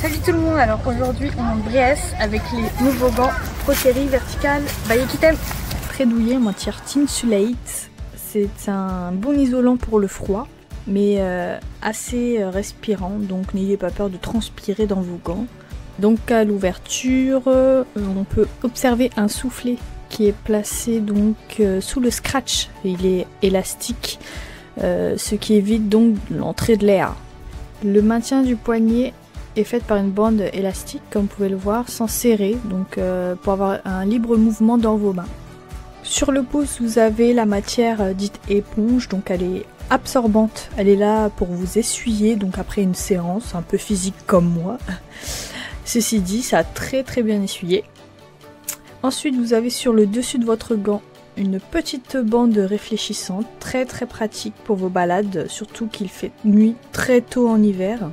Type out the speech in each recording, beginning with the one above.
Salut tout le monde, alors aujourd'hui on est en Brest avec les nouveaux gants Pro Series Vertical by Equitem. Très douillet, matière Tinsulate. C'est un bon isolant pour le froid, mais euh, assez euh, respirant, donc n'ayez pas peur de transpirer dans vos gants. Donc à l'ouverture, euh, on peut observer un soufflet qui est placé donc sous le scratch. Il est élastique, ce qui évite donc l'entrée de l'air. Le maintien du poignet est fait par une bande élastique, comme vous pouvez le voir, sans serrer, donc euh, pour avoir un libre mouvement dans vos mains. Sur le pouce, vous avez la matière euh, dite éponge, donc elle est absorbante. Elle est là pour vous essuyer, donc après une séance un peu physique comme moi. Ceci dit, ça a très très bien essuyé. Ensuite, vous avez sur le dessus de votre gant une petite bande réfléchissante, très très pratique pour vos balades, surtout qu'il fait nuit très tôt en hiver.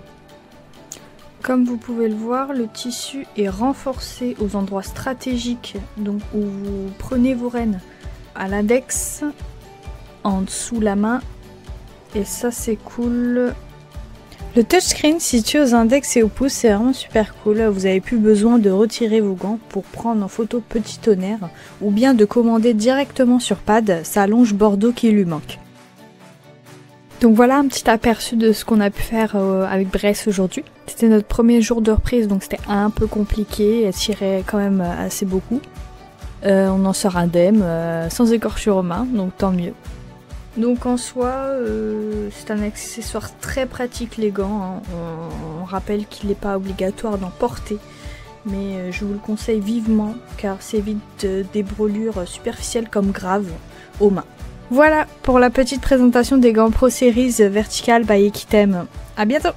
Comme vous pouvez le voir, le tissu est renforcé aux endroits stratégiques, donc où vous prenez vos rênes à l'index, en dessous la main, et ça c'est cool. Le touchscreen situé aux index et aux pouces, c'est vraiment super cool. Vous avez plus besoin de retirer vos gants pour prendre en photo petit tonnerre ou bien de commander directement sur pad, ça allonge Bordeaux qui lui manque. Donc voilà un petit aperçu de ce qu'on a pu faire euh, avec Brest aujourd'hui. C'était notre premier jour de reprise, donc c'était un peu compliqué, elle tirait quand même assez beaucoup. Euh, on en sort indemne, euh, sans écorchure aux mains, donc tant mieux. Donc en soi, c'est un accessoire très pratique les gants. Hein. On, rappelle qu'il n'est pas obligatoire d'en porter, mais je vous le conseille vivement car c'est évite des brûlures superficielles comme graves aux mains. Voilà pour la petite présentation des gants Pro Series Vertical by Equitem. A bientôt